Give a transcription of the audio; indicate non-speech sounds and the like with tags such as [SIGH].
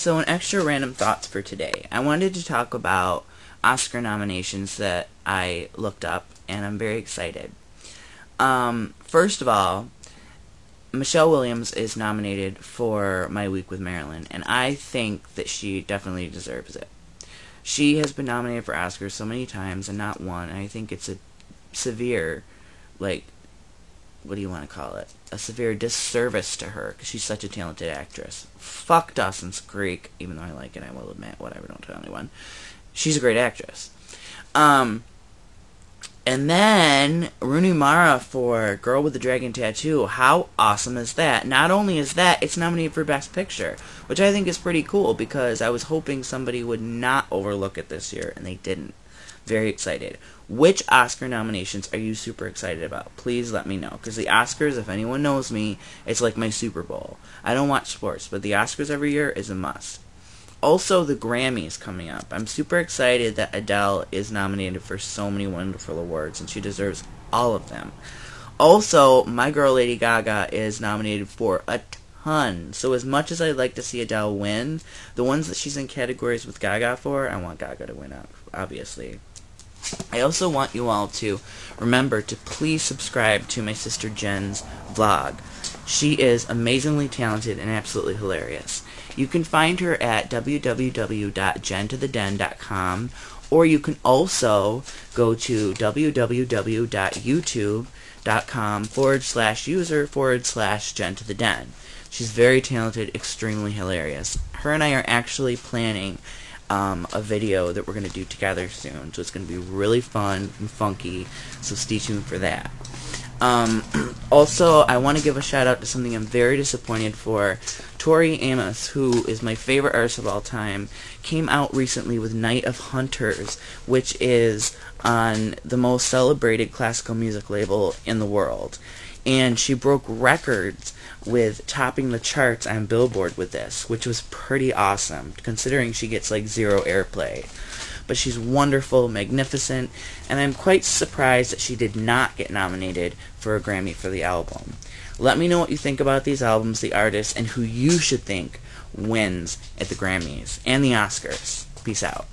So, an extra random thoughts for today. I wanted to talk about Oscar nominations that I looked up, and I'm very excited. Um, first of all, Michelle Williams is nominated for My Week with Marilyn, and I think that she definitely deserves it. She has been nominated for Oscars so many times and not won, and I think it's a severe, like, what do you want to call it? A severe disservice to her because she's such a talented actress. Fuck Dawson's Creek, even though I like it, I will admit, whatever, don't tell anyone. She's a great actress. Um, and then Rooney Mara for Girl with the Dragon Tattoo. How awesome is that? Not only is that, it's nominated for Best Picture, which I think is pretty cool because I was hoping somebody would not overlook it this year, and they didn't. Very excited. Which Oscar nominations are you super excited about? Please let me know. Because the Oscars, if anyone knows me, it's like my Super Bowl. I don't watch sports, but the Oscars every year is a must. Also, the Grammys coming up. I'm super excited that Adele is nominated for so many wonderful awards, and she deserves all of them. Also, my girl Lady Gaga is nominated for a ton. So, as much as I'd like to see Adele win, the ones that she's in categories with Gaga for, I want Gaga to win, obviously. I also want you all to remember to please subscribe to my sister Jen's vlog. She is amazingly talented and absolutely hilarious. You can find her at www.jentotheden.com or you can also go to www.youtube.com forward slash user forward slash Jen. She's very talented, extremely hilarious. Her and I are actually planning um, a video that we're going to do together soon. So it's going to be really fun and funky. So stay tuned for that. Um, [CLEARS THROAT] also, I want to give a shout out to something I'm very disappointed for. Tori Amos, who is my favorite artist of all time, came out recently with Night of Hunters, which is on the most celebrated classical music label in the world. And she broke records with topping the charts on Billboard with this, which was pretty awesome, considering she gets like zero airplay but she's wonderful, magnificent, and I'm quite surprised that she did not get nominated for a Grammy for the album. Let me know what you think about these albums, the artists, and who you should think wins at the Grammys and the Oscars. Peace out.